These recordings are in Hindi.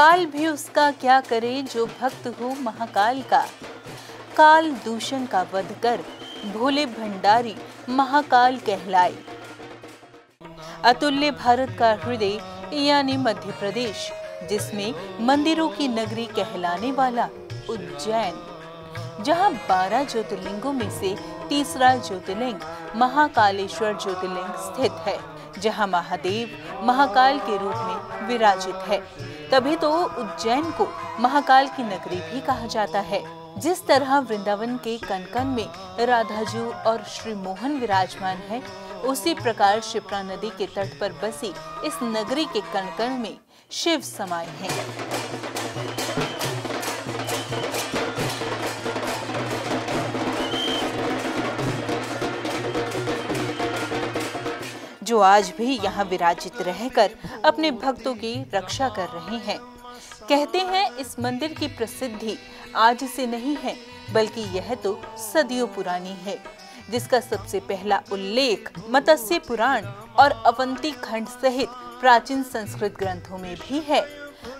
काल भी उसका क्या करे जो भक्त हो महाकाल का? काल दूषण का वध कर भोले भंडारी महाकाल कहलाए। अतुल्य भारत का हृदय, यानी मध्य प्रदेश, जिसमें मंदिरों की नगरी कहलाने वाला उज्जैन, जहाँ 12 ज्योतिर्लिंगों में से तीसरा ज्योतिर्लिंग महाकालेश्वर ज्योतिर्लिंग स्थित है, जहाँ महादेव महाकाल के रूप में विराजित है। तभी तो उज्जैन को महाकाल की नगरी भी कहा जाता है। जिस तरह वृंदावन के कनकन में राधाजू और श्री मोहन विराजमान है, उसी प्रकार शिप्रा नदी के तट पर बसी इस नगरी के कणकण में शिव समाये हैं। जो आज भी यहाँ विराजित रहकर अपने भक्तों की रक्षा कर रहे हैं। कहते हैं इस मंदिर की प्रसिद्धि आज से नहीं है, बल्कि यह तो सदियों पुरानी है, जिसका सबसे पहला उल्लेख मत्स्य पुराण और अवंती खंड सहित प्राचीन संस्कृत ग्रंथों में भी है।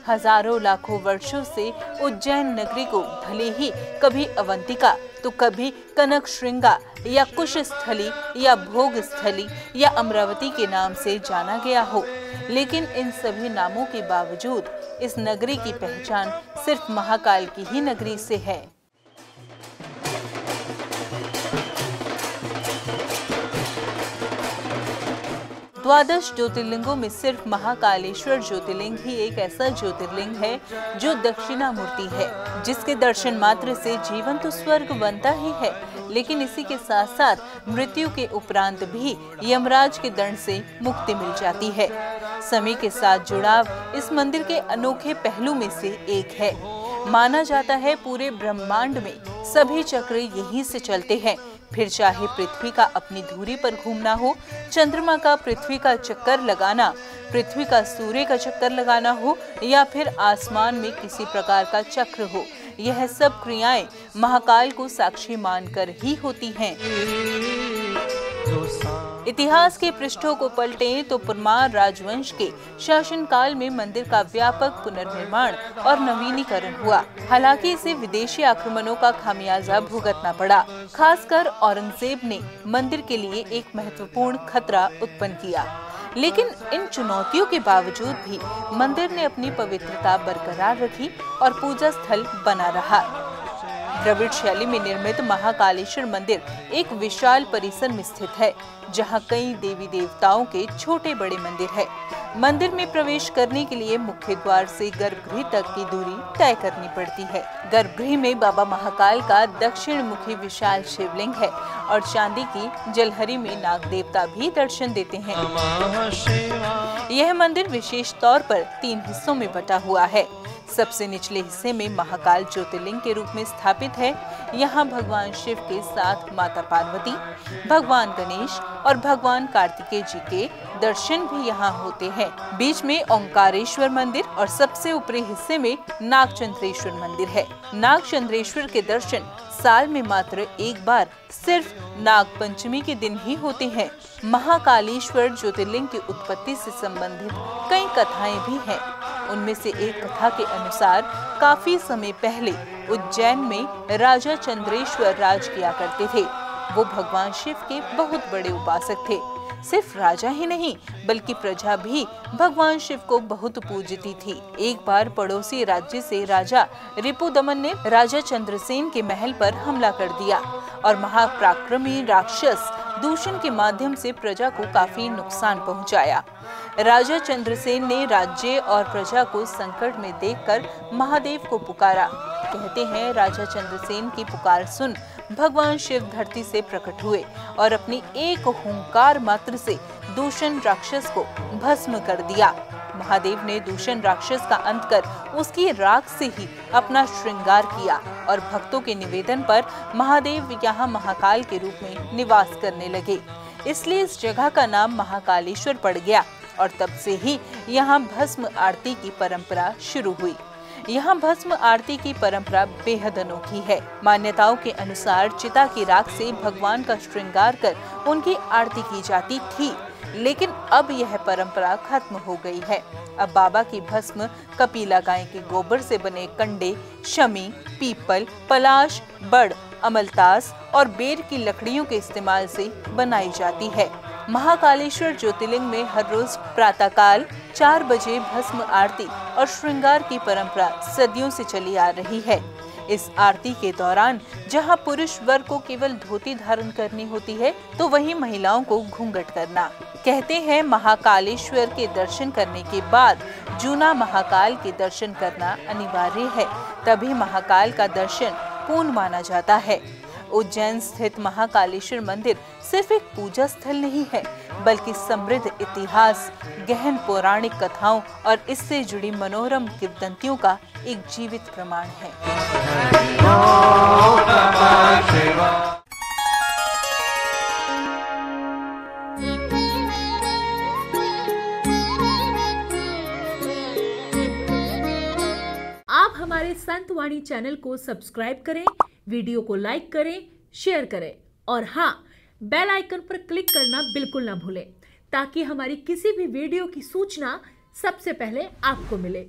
हज़ारों लाखों वर्षों से उज्जैन नगरी को भले ही कभी अवंतिका तो कभी कनक श्रृंगा या कुश स्थली या भोग स्थली या अमरावती के नाम से जाना गया हो। लेकिन इन सभी नामों के बावजूद इस नगरी की पहचान सिर्फ़ महाकाल की ही नगरी से है। द्वादश ज्योतिर्लिंगों में सिर्फ़ महाकालेश्वर ज्योतिर्लिंग ही एक ऐसा ज्योतिर्लिंग है जो दक्षिणा मूर्ति है, जिसके दर्शन मात्र से जीवन तो स्वर्ग बनता ही है। लेकिन इसी के साथ साथ मृत्यु के उपरांत भी यमराज के दंड से मुक्ति मिल जाती है। समय के साथ जुड़ाव इस मंदिर के अनोखे पहलू में से एक है। माना जाता है पूरे ब्रह्मांड में सभी चक्र यहीं से चलते हैं। फिर चाहे पृथ्वी का अपनी धूरी पर घूमना हो, चंद्रमा का पृथ्वी का चक्कर लगाना, पृथ्वी का सूर्य का चक्कर लगाना हो, या फिर आसमान में किसी प्रकार का चक्र हो, यह सब क्रियाएँ महाकाल को साक्षी मानकर ही होती हैं। इतिहास के पृष्ठों को पलटें तो परमार राजवंश के शासनकाल में मंदिर का व्यापक पुनर्निर्माण और नवीनीकरण हुआ। हालाँकि इसे विदेशी आक्रमणों का खामियाजा भुगतना पड़ा। खासकर औरंगज़ेब ने मंदिर के लिए एक महत्वपूर्ण खतरा उत्पन्न किया। लेकिन इन चुनौतियों के बावजूद भी मंदिर ने अपनी पवित्रता बरकरार रखी और पूजा स्थल बना रहा। द्रविड़ शैली में निर्मित महाकालेश्वर मंदिर एक विशाल परिसर में स्थित है, जहाँ कई देवी देवताओं के छोटे बड़े मंदिर है। मंदिर में प्रवेश करने के लिए मुख्य द्वार से गर्भगृह तक की दूरी तय करनी पड़ती है। गर्भगृह में बाबा महाकाल का दक्षिण मुखी विशाल शिवलिंग है और चांदी की जलहरी में नाग देवता भी दर्शन देते हैं। यह मंदिर विशेष तौर पर तीन हिस्सों में बटा हुआ है। सबसे निचले हिस्से में महाकाल ज्योतिर्लिंग के रूप में स्थापित है। यहाँ भगवान शिव के साथ माता पार्वती, भगवान गणेश और भगवान कार्तिकेय जी के दर्शन भी यहाँ होते हैं। बीच में ओंकारेश्वर मंदिर और सबसे ऊपरी हिस्से में नागचंद्रेश्वर मंदिर है। नागचंद्रेश्वर के दर्शन साल में मात्र एक बार सिर्फ़ नाग पंचमी के दिन ही होते हैं। महाकालेश्वर ज्योतिर्लिंग की उत्पत्ति से संबंधित कई कथाएँ भी हैं। उनमें से एक कथा के अनुसार, काफ़ी समय पहले उज्जैन में राजा चंद्रेश्वर राज किया करते थे। वो भगवान शिव के बहुत बड़े उपासक थे। सिर्फ़ राजा ही नहीं, बल्कि प्रजा भी भगवान शिव को बहुत पूजती थी। एक बार पड़ोसी राज्य से राजा रिपु दमन ने राजा चंद्रसेन के महल पर हमला कर दिया और महाप्राक्रमी राक्षस दूषण के माध्यम से प्रजा को काफ़ी नुकसान पहुँचाया। राजा चंद्रसेन ने राज्य और प्रजा को संकट में देखकर महादेव को पुकारा। कहते हैं राजा चंद्रसेन की पुकार सुन भगवान शिव धरती से प्रकट हुए और अपनी एक हुंकार मात्र से दूषण राक्षस को भस्म कर दिया। महादेव ने दूषण राक्षस का अंत कर उसकी राख से ही अपना श्रृंगार किया और भक्तों के निवेदन पर महादेव यहाँ महाकाल के रूप में निवास करने लगे। इसलिए इस जगह का नाम महाकालेश्वर पड़ गया। और तब से ही यहाँ भस्म आरती की परंपरा शुरू हुई। यहाँ भस्म आरती की परंपरा बेहद अनोखी है। मान्यताओं के अनुसार चिता की राख से भगवान का श्रृंगार कर उनकी आरती की जाती थी, लेकिन अब यह परंपरा खत्म हो गई है। अब बाबा की भस्म कपीला गाय के गोबर से बने कंडे, शमी, पीपल, पलाश, बड़, अमलतास और बेर की लकड़ियों के इस्तेमाल से बनाई जाती है। महाकालेश्वर ज्योतिर्लिंग में हर रोज प्रातःकाल चार बजे भस्म आरती और श्रृंगार की परंपरा सदियों से चली आ रही है। इस आरती के दौरान जहाँ पुरुष वर्ग को केवल धोती धारण करनी होती है तो वहीं महिलाओं को घूंघट करना। कहते हैं, महाकालेश्वर के दर्शन करने के बाद जूना महाकाल के दर्शन करना अनिवार्य है। तभी महाकाल का दर्शन पूर्ण माना जाता है। उज्जैन स्थित महाकालेश्वर मंदिर सिर्फ़ एक पूजा स्थल नहीं है, बल्कि समृद्ध इतिहास, गहन पौराणिक कथाओं और इससे जुड़ी मनोरम किवदंतियों का एक जीवित प्रमाण है। आप हमारे संत वाणी चैनल को सब्सक्राइब करें वीडियो को लाइक करें, शेयर करें और हाँ बेल आइकन पर क्लिक करना बिल्कुल ना भूलें, ताकि हमारी किसी भी वीडियो की सूचना सबसे पहले आपको मिले।